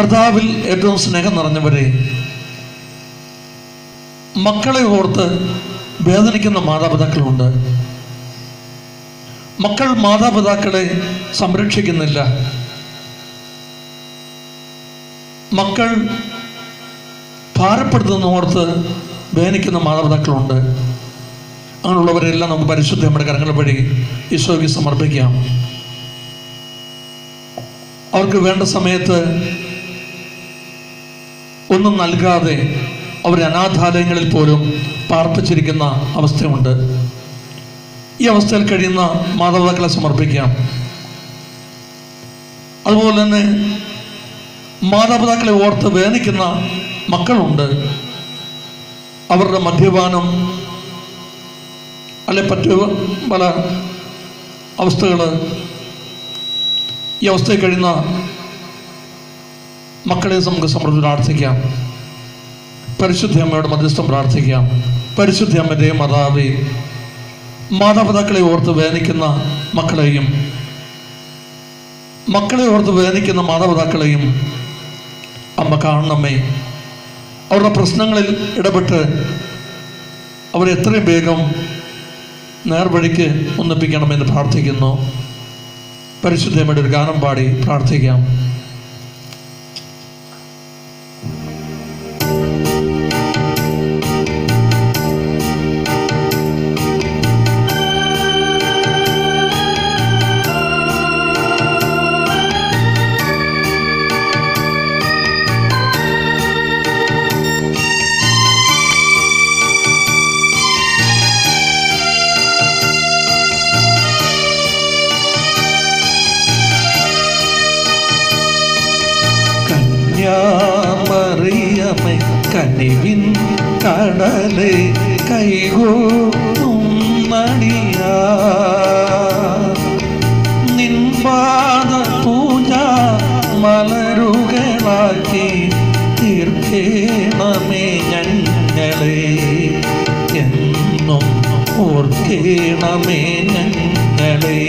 കർത്താവിൽ ഏറ്റവും സ്നേഹം നിറഞ്ഞവരെ മക്കളെ ഓർത്ത് വേദനിക്കുന്ന മാതാപിതാക്കളുണ്ട് മക്കൾ മാതാപിതാക്കളെ സംരക്ഷിക്കുന്നില്ല. മക്കൾ ഭാരപ്പെടുത്തുന്ന ഓർത്ത് വേദനിക്കുന്ന മാതാപിതാക്കളുണ്ട്. അങ്ങനെയുള്ളവരെല്ലാം നമുക്ക് പരിശുദ്ധ നമ്മുടെ കരങ്ങൾ വഴി ഈശോയ്ക്ക് സമർപ്പിക്കാം. അവർക്ക് വേണ്ട സമയത്ത് ഒന്നും നൽകാതെ അവർ അനാഥാലയങ്ങളിൽ പോലും പാർപ്പിച്ചിരിക്കുന്ന അവസ്ഥയുണ്ട് ഈ അവസ്ഥയിൽ കഴിയുന്ന മാതാപിതാക്കളെ സമർപ്പിക്കാം. അതുപോലെ തന്നെ മാതാപിതാക്കളെ ഓർത്ത് വേദനിക്കുന്ന മക്കളുണ്ട്. അവരുടെ മദ്യപാനം അല്ലെ പറ്റ പല അവസ്ഥകൾ ഈ അവസ്ഥയിൽ കഴിയുന്ന മക്കളെ നമുക്ക് സമൃദ്ധി പ്രാർത്ഥിക്കാം. പരിശുദ്ധ അമ്മയുടെ മധ്യസ്ഥം പ്രാർത്ഥിക്കാം. പരിശുദ്ധ അമ്മയുടെ മാതാവി മാതാപിതാക്കളെ ഓർത്ത് വേദനിക്കുന്ന മക്കളെയും മക്കളെ ഓർത്ത് വേദനിക്കുന്ന മാതാപിതാക്കളെയും അമ്മ കാണണമേ. അവരുടെ പ്രശ്നങ്ങളിൽ ഇടപെട്ട് അവരെ എത്രയും വേഗം നേർവഴിക്ക് ഒന്നിപ്പിക്കണമെന്ന് പ്രാർത്ഥിക്കുന്നു. പരിശുദ്ധമ്മയുടെ ഒരു ഗാനം പാടി പ്രാർത്ഥിക്കാം. കനിവിൻ കടൽ നടിയാ നിൻപാദ പൂജ മലരുകളാക്കി തീർക്കേണമേ ഞങ്ങളെ. എന്നും ഓർക്കേണമേ ഞങ്ങളെ.